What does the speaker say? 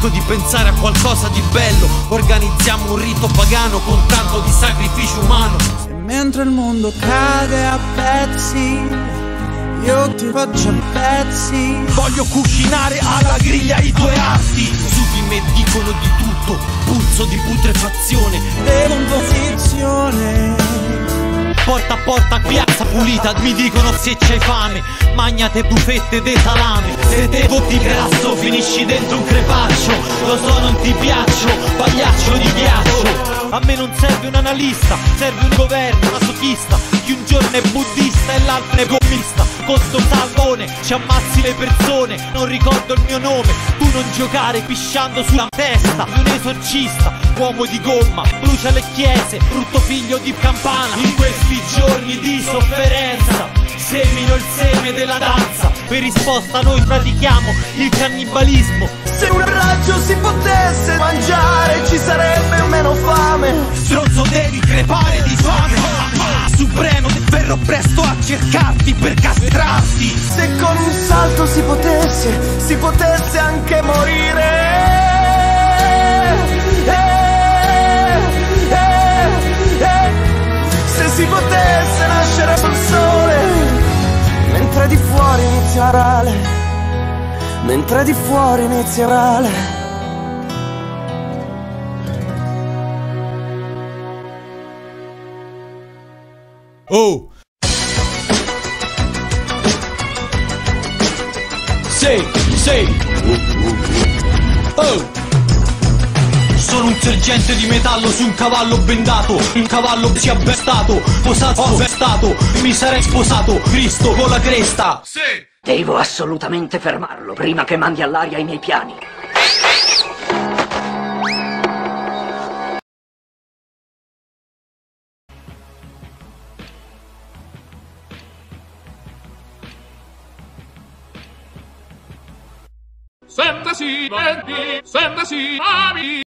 Cerco di pensare a qualcosa di bello. Organizziamo un rito pagano con tanto di sacrificio umano. E mentre il mondo cade a pezzi Io ti faccio a pezzi. Voglio cucinare alla griglia i tuoi arti. Su di me dicono di tutto Puzzo di putrefazione. Decomposizione Porta a porta piazza pulita Mi dicono se c'hai fame. Magnate bufette de salame Se te voti grasso finisci dentro un crepaccio. Lo so non ti piaccio Pagliaccio di ghiaccio. A me non serve un analista, serve un governo masochista. Chi un giorno è buddista e l'altro è commista Con sto salmone ci ammazzi le persone. Non ricordo il mio nome, tu non giocare pisciando sulla testa. Un esorcista, uomo di gomma, brucia le chiese Brutto figlio di campana. In questi giorni di sofferenza Semino il seme della danza Per risposta noi pratichiamo il cannibalismo. Se un raggio si potesse mangiare ci sarebbe meno fame. Stronzo devi crepare di fame. Supremo verrò presto a cercarti per castrarti. Se con un salto si potesse, si potesse anche morire. Eh, eh, eh. Se si potesse nascere sul sole Mentre di fuori inizia rale Mentre di fuori inizia rale Oh! Sì, sì! Oh! Sono un sergente di metallo su un cavallo bendato. Un cavallo si è avvestato Posato, ho vestato Mi sarei sposato. Cristo con la cresta. Devo assolutamente fermarlo prima che mandi all'aria i miei piani. Sembra sì, venti, sembra sì, ami.